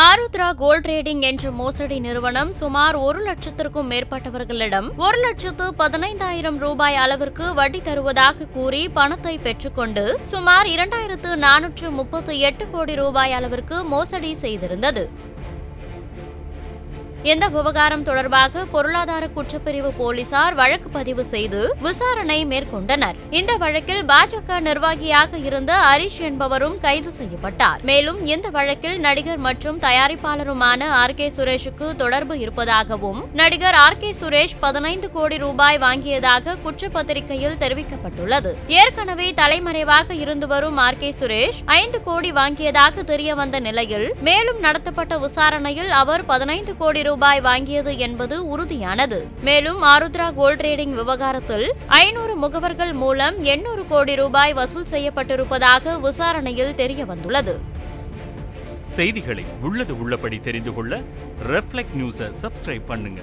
Arudra gold trading என்ற மோசடி நிறுவனம் சுமார் ஒரு லட்சத்திற்கும் மேற்பட்டவர்களிடம் ஒரு லட்சத்து பதினைந்தாயிரம் ரூபாய் அளவிற்கு வட்டி தருவதாக கூறி பணத்தை பெற்றுக்கொண்டு சுமார் இரண்டாயிரத்து நானூற்று முப்பத்து எட்டு கோடி ரூபாய் அளவிற்கு மோசடி செய்திருந்தது. இந்த விவகாரம் தொடர்பாக பொருளாதார குற்றப்பிரிவு போலீசார் வழக்கு பதிவு செய்து விசாரணை மேற்கொண்டனர். இந்த வழக்கில் பாஜக நிர்வாகியாக இருந்த ஹரிஷ் என்பவரும் கைது செய்யப்பட்டார். மேலும் இந்த வழக்கில் நடிகர் மற்றும் தயாரிப்பாளருமான ஆர் கே சுரேஷுக்கு தொடர்பு இருப்பதாகவும் நடிகர் ஆர் கே சுரேஷ் பதினைந்து கோடி ரூபாய் வாங்கியதாக குற்றப்பத்திரிகையில் தெரிவிக்கப்பட்டுள்ளது. ஏற்கனவே தலைமறைவாக இருந்து வரும் ஆர் கே சுரேஷ் ஐந்து கோடி வாங்கியதாக தெரிய வந்த நிலையில் மேலும் நடத்தப்பட்ட விசாரணையில் அவர் பதினைந்து கோடி ரூபாய் வாங்கியது என்பது உறுதியானது. மேலும் ஆருத்ரா கோல்ட் ட்ரேடிங் விவகாரத்தில் ஐநூறு முகவர்கள் மூலம் எண்ணூறு கோடி ரூபாய் வசூல் செய்யப்பட்டிருப்பதாக விசாரணையில் தெரிய வந்துள்ளது செய்திகளை உள்ளது உள்ளபடி தெரிந்து கொள்ள ரெஃப்ளெக்ட் நியூஸை சப்ஸ்கிரைப் பண்ணுங்க.